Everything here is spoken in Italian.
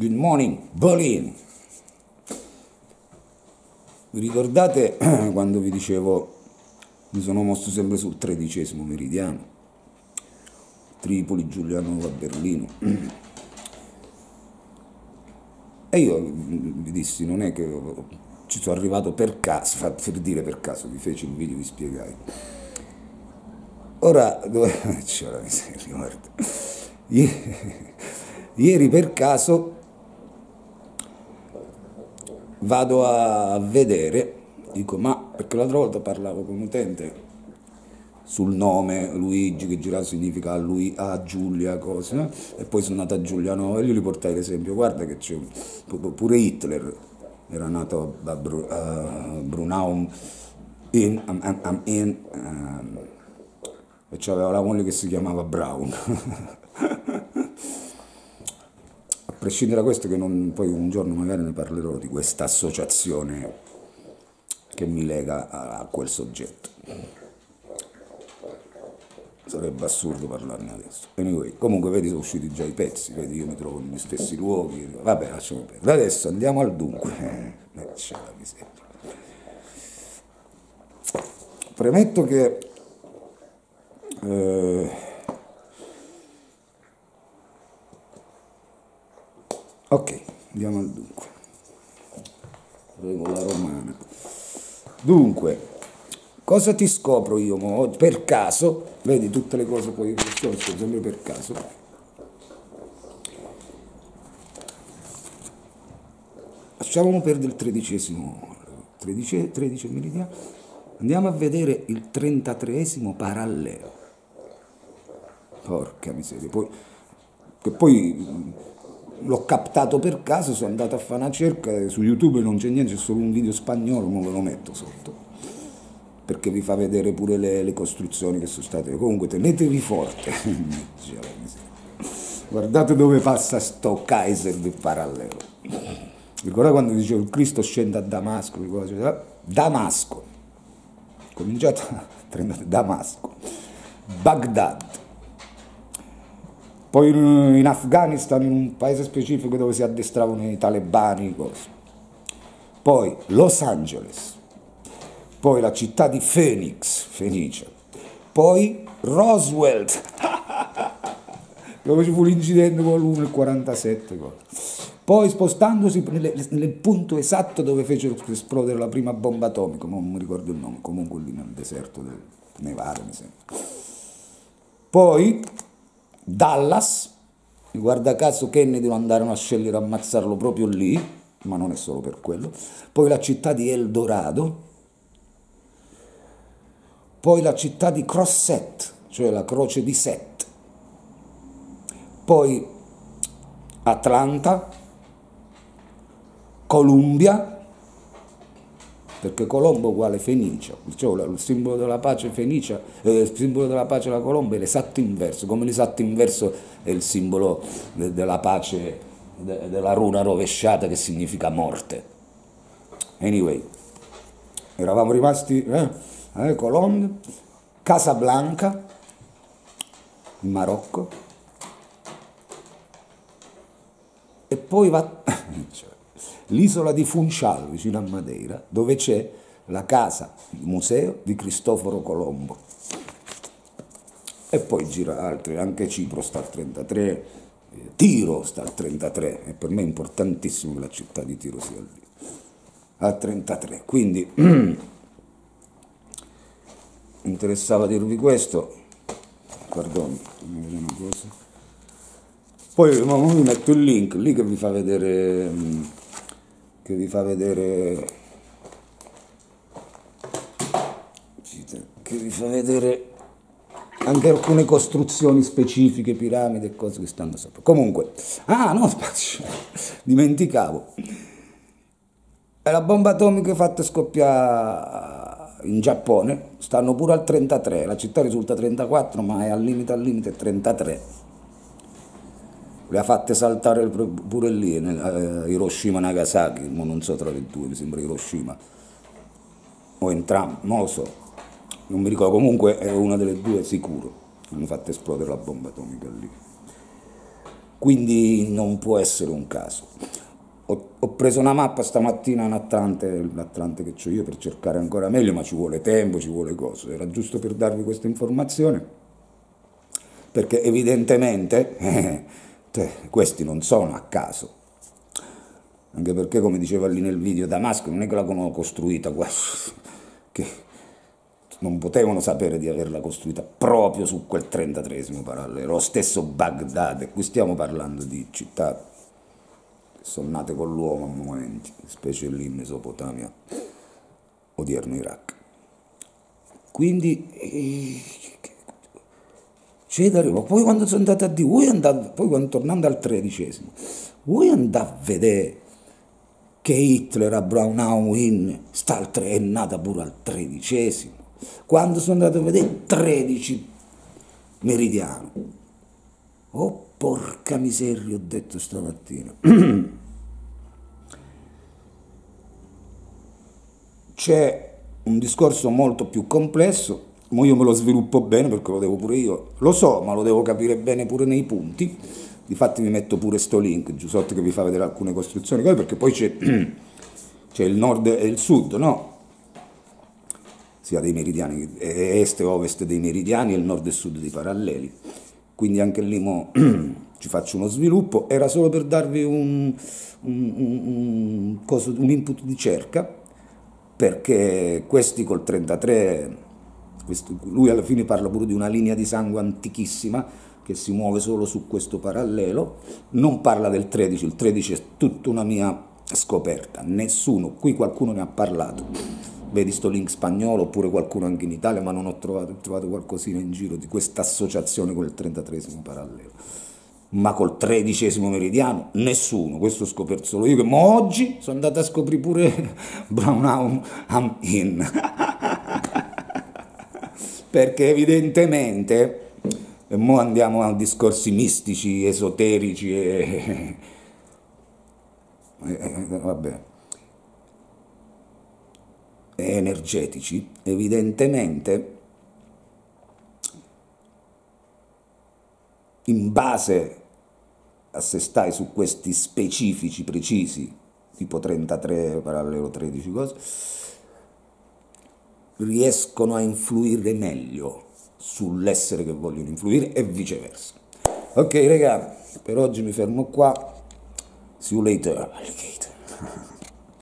Good morning, Berlin. Vi ricordate quando vi dicevo mi sono mosso sempre sul tredicesimo meridiano? Tripoli, Giuliano a Berlino. E io vi dissi, non è che ci sono arrivato per caso, per dire per caso, vi feci il video, vi spiegai. Ora, dove c'è la miseria, guarda. Ieri per caso vado a vedere, dico ma perché l'altra volta parlavo con un utente sul nome Luigi che girava significa lui, a Giulia cose no? e poi sono andato a Giuliano e gli riportai l'esempio guarda che c'è pure Hitler era nato a, Bru, a Brunau in, am, in um, e c'aveva la moglie che si chiamava Brown prescindere da questo che non, poi un giorno magari ne parlerò di questa associazione che mi lega a, a quel soggetto sarebbe assurdo parlarne adesso. Anyway, comunque vedi sono usciti già i pezzi, vedi io mi trovo negli stessi luoghi, vabbè lasciamo perdere. Adesso andiamo al dunque, eh, c'è la miseria. Premetto che eh, ok, andiamo al dunque. Regola romana. Dunque, Cosa ti scopro io mo? per caso? Vedi tutte le cose poi sono sempre per caso. Lasciamo perdere il tredicesimo, 13, 13 meridiano. Andiamo a vedere il 33 parallelo. Porca miseria. Poi, che poi l'ho captato per caso, sono andato a fare una cerca, su YouTube non c'è niente, c'è solo un video spagnolo, ma ve lo metto sotto perché vi fa vedere pure le, le costruzioni che sono state. Comunque tenetevi forte. Guardate dove passa sto Kaiser del parallelo. Ricordate quando dicevo il Cristo scende a Damasco? Damasco. Cominciate a prendere Damasco. Baghdad. Poi in Afghanistan, in un paese specifico dove si addestravano i talebani. Poi Los Angeles poi la città di Phoenix, Fenicia, poi Roswell, dove ci fu l'incidente con l'uno nel 47, poi spostandosi nel, nel, punto esatto dove fecero esplodere la prima bomba atomica, non mi ricordo il nome, comunque lì nel deserto del Nevada mi sembra. Poi Dallas, guarda caso Kennedy lo andarono a scegliere a ammazzarlo proprio lì, ma non è solo per quello. Poi la città di Eldorado, poi la città di Crosset, cioè la croce di Set, poi Atlanta, Columbia, perché Colombo uguale Fenicia, cioè il simbolo della pace Fenicia, eh, il simbolo della pace la Colombo è l'esatto inverso, come l'esatto inverso è il simbolo de della pace, de della runa rovesciata che significa morte. Anyway, eravamo rimasti... Eh? eh, Colombia, Casablanca, in Marocco, e poi va cioè, l'isola di Funchal, vicino a Madeira, dove c'è la casa, il museo di Cristoforo Colombo. E poi gira altri, anche Cipro sta al 33, eh, Tiro sta al 33, e per me è importantissimo che la città di Tiro sia lì, al 33. Quindi interessava dirvi questo cosa poi vi metto il link lì che vi fa vedere mm, che vi fa vedere che vi fa vedere anche alcune costruzioni specifiche, piramidi e cose che stanno sopra. Comunque, ah no, spazio, dimenticavo. È la bomba atomica fatta scoppiare in Giappone stanno pure al 33, la città risulta 34 ma è al limite al limite 33. Le ha fatte saltare pure lì, nel, uh, Hiroshima Nagasaki, ma non so tra le due, mi sembra Hiroshima, o entrambi, non lo so, non mi ricordo, comunque è una delle due sicuro, hanno fatto esplodere la bomba atomica lì. quindi non può essere un caso. Ho, ho preso una mappa stamattina in Atlante, l'Atlante che ho io per cercare ancora meglio, ma ci vuole tempo, ci vuole cose. Era giusto per darvi questa informazione, perché evidentemente eh, questi non sono a caso. Anche perché, come diceva lì nel video, Damasco non è che l'hanno costruita, che non potevano sapere di averla costruita proprio su quel 33 parallelo, lo stesso Baghdad, e qui stiamo parlando di città che sono nate con l'uomo a momenti, specie lì in Mesopotamia, odierno Iraq. Quindi da arrivare, poi quando sono andato a dire, vuoi andare, poi quando, tornando al tredicesimo, vuoi andare a vedere che Hitler a Braunau-in sta al tre, è nata pure al tredicesimo? Quando sono andato a vedere 13 meridiano. Oh porca miseria, ho detto stamattina. C'è un discorso molto più complesso, ma io me lo sviluppo bene perché lo devo pure io, lo so, ma lo devo capire bene pure nei punti. Difatti mi metto pure sto link, Giuseppe che vi fa vedere alcune costruzioni, perché poi c'è, c'è il nord e il sud, no? sia dei meridiani, est e ovest dei meridiani e il nord e sud dei paralleli. Quindi anche lì mo, ci faccio uno sviluppo, era solo per darvi un, un, un, un, un input di cerca, perché questi col 33, questo, lui alla fine parla pure di una linea di sangue antichissima, che si muove solo su questo parallelo, non parla del 13, il 13 è tutta una mia scoperta, nessuno, qui qualcuno ne ha parlato, vedi sto link spagnolo oppure qualcuno anche in Italia, ma non ho trovato, trovato qualcosina in giro di questa associazione con il 33 parallelo. Ma col tredicesimo meridiano nessuno, questo ho scoperto solo io, ma oggi sono andato a scoprire pure Brown am in. Perché evidentemente, e mo andiamo a discorsi mistici, esoterici e... e, e vabbè. Energetici, evidentemente in base a se stai su questi specifici precisi, tipo 33 parallelo 13 cose, riescono a influire meglio sull'essere che vogliono influire e viceversa. Ok raga, per oggi mi fermo qua. See you later.